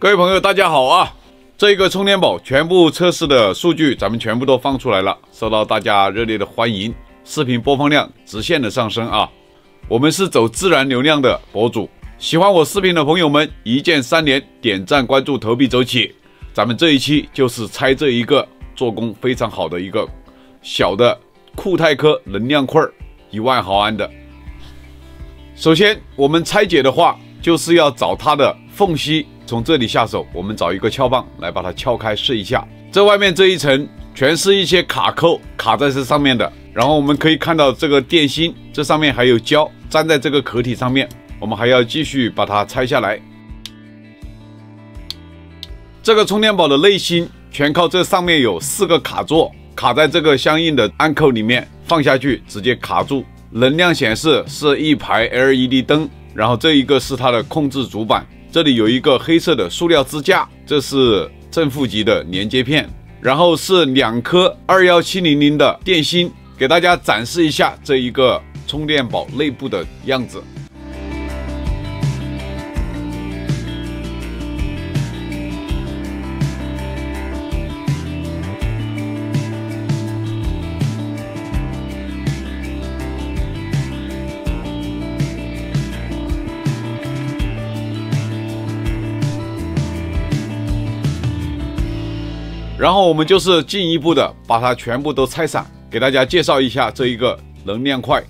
各位朋友，大家好啊！这个充电宝全部测试的数据，咱们全部都放出来了，受到大家热烈的欢迎，视频播放量直线的上升啊！我们是走自然流量的博主，喜欢我视频的朋友们，一键三连，点赞、关注、投币走起！咱们这一期就是拆这一个做工非常好的一个小的酷泰科能量块，一万毫安的。首先，我们拆解的话，就是要找它的缝隙。从这里下手，我们找一个撬棒来把它撬开试一下。这外面这一层全是一些卡扣卡在这上面的，然后我们可以看到这个电芯，这上面还有胶粘在这个壳体上面。我们还要继续把它拆下来。这个充电宝的内芯全靠这上面有四个卡座卡在这个相应的按扣里面，放下去直接卡住。能量显示是一排 LED 灯，然后这一个是它的控制主板。这里有一个黑色的塑料支架，这是正负极的连接片，然后是两颗二幺七零零的电芯，给大家展示一下这一个充电宝内部的样子。然后我们就是进一步的把它全部都拆散，给大家介绍一下这一个能量块。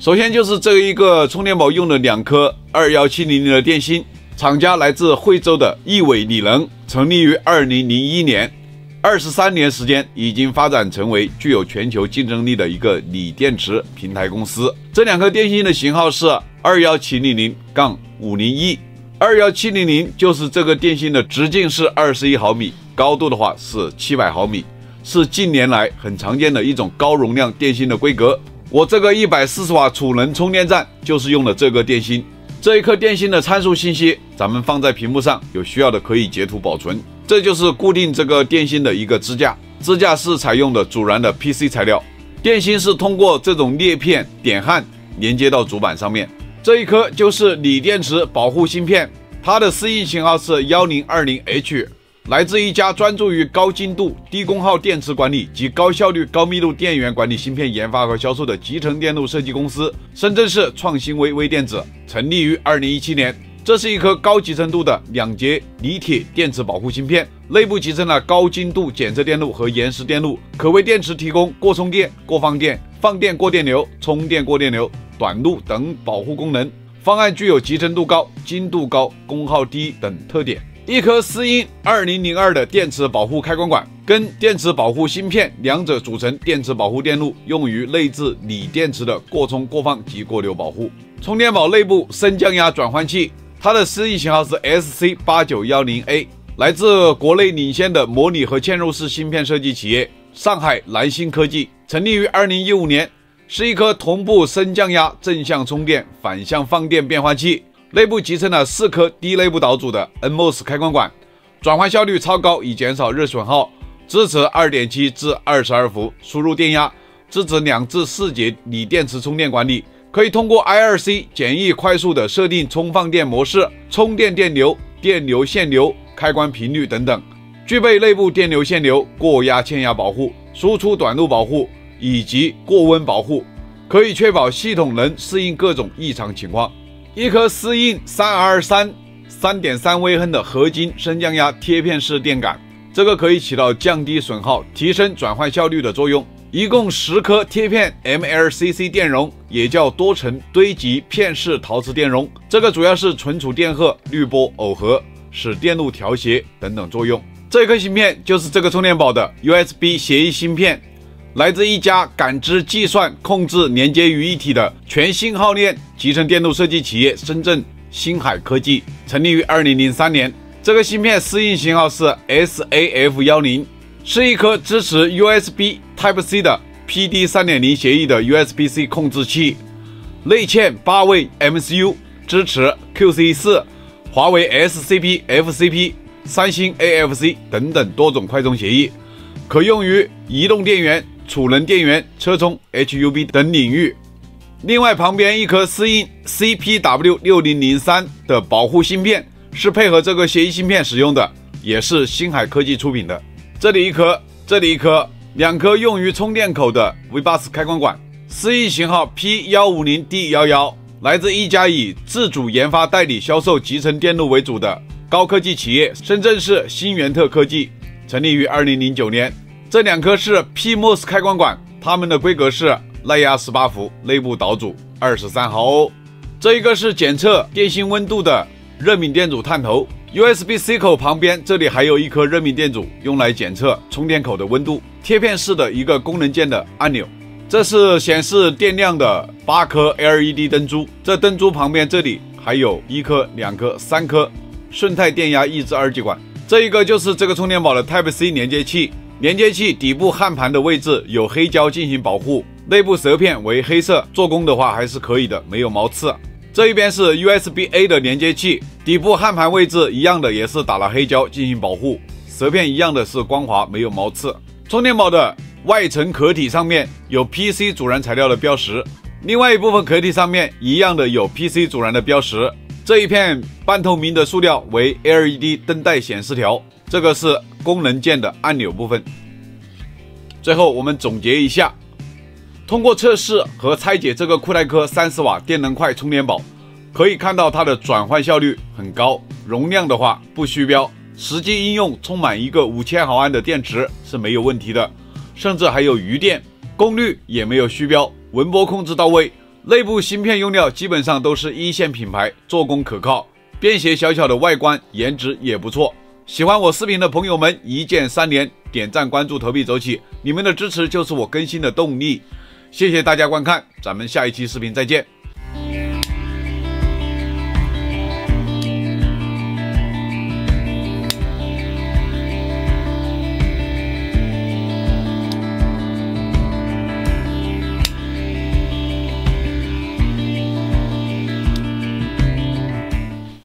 首先就是这一个充电宝用的两颗二幺七零零的电芯，厂家来自惠州的亿伟锂能，成立于二零零一年，二十三年时间已经发展成为具有全球竞争力的一个锂电池平台公司。这两颗电芯的型号是二幺七零零杠五零一，二幺七零零就是这个电芯的直径是二十一毫米。高度的话是七百毫米，是近年来很常见的一种高容量电芯的规格。我这个一百四十瓦储能充电站就是用的这个电芯。这一颗电芯的参数信息，咱们放在屏幕上，有需要的可以截图保存。这就是固定这个电芯的一个支架，支架是采用的阻燃的 PC 材料，电芯是通过这种裂片点焊连接到主板上面。这一颗就是锂电池保护芯片，它的适应型号是幺零二零 H。来自一家专注于高精度、低功耗电池管理及高效率、高密度电源管理芯片研发和销售的集成电路设计公司——深圳市创新微微电子，成立于二零一七年。这是一颗高集成度的两节锂铁电池保护芯片，内部集成了高精度检测电路和延时电路，可为电池提供过充电、过放电、放电过电流、充电过电流、短路等保护功能。方案具有集成度高、精度高、功耗低等特点。一颗思音二零零二的电池保护开关管，跟电池保护芯片两者组成电池保护电路，用于内置锂电池的过充、过放及过流保护。充电宝内部升降压转换器，它的适应型号是 SC 八九幺零 A，来自国内领先的模拟和嵌入式芯片设计企业上海蓝星科技，成立于二零一五年，是一颗同步升降压正向充电、反向放电变换器。内部集成了四颗低内部导组的 NMOS 开关管，转换效率超高，以减少热损耗。支持二点七至二十二伏输入电压，支持两至四节锂电池充电管理，可以通过 I2C 简易快速的设定充放电模式、充电电流、电流限流、开关频率等等。具备内部电流限流、过压欠压保护、输出短路保护以及过温保护，可以确保系统能适应各种异常情况。一颗思印三 R 三三点三微亨的合金升降压贴片式电感，这个可以起到降低损耗、提升转换效率的作用。一共十颗贴片 MLCC 电容，也叫多层堆积片式陶瓷电容，这个主要是存储电荷、滤波耦合，使电路调谐等等作用。这颗芯片就是这个充电宝的 USB 协议芯片。来自一家感知、计算、控制连接于一体的全信号链集成电路设计企业——深圳星海科技，成立于二零零三年。这个芯片适应型号是 SAF 幺零，是一颗支持 USB Type C 的 PD 三点零协议的 USB-C 控制器，内嵌八位 MCU，支持 QC 四、华为 SCP、FCP、三星 AFC 等等多种快充协议，可用于移动电源。储能电源、车充、HUB 等领域。另外，旁边一颗适应 CPW 六零零三的保护芯片，是配合这个协议芯片使用的，也是星海科技出品的。这里一颗，这里一颗，两颗用于充电口的 Vbus 开关管，思域型号 P150D11，来自一家以自主研发、代理销售集成电路为主的高科技企业——深圳市新源特科技，成立于2009年。这两颗是 PMOS 开关管，它们的规格是耐压18伏，内部导阻23毫欧。这一个是检测电芯温度的热敏电阻探头，USB-C 口旁边这里还有一颗热敏电阻，用来检测充电口的温度。贴片式的一个功能键的按钮，这是显示电量的八颗 LED 灯珠。这灯珠旁边这里还有一颗、两颗、三颗顺态电压抑制二极管。这一个就是这个充电宝的 Type C 连接器。连接器底部焊盘的位置有黑胶进行保护，内部舌片为黑色，做工的话还是可以的，没有毛刺。这一边是 USB A 的连接器，底部焊盘位置一样的也是打了黑胶进行保护，舌片一样的是光滑，没有毛刺。充电宝的外层壳体上面有 PC 阻燃材料的标识，另外一部分壳体上面一样的有 PC 阻燃的标识。这一片半透明的塑料为 LED 灯带显示条，这个是功能键的按钮部分。最后我们总结一下，通过测试和拆解这个酷泰科三十瓦电能块充电宝，可以看到它的转换效率很高，容量的话不虚标，实际应用充满一个五千毫安的电池是没有问题的，甚至还有余电，功率也没有虚标，文波控制到位。内部芯片用料基本上都是一线品牌，做工可靠，便携小巧的外观，颜值也不错。喜欢我视频的朋友们，一键三连，点赞、关注、投币走起，你们的支持就是我更新的动力。谢谢大家观看，咱们下一期视频再见。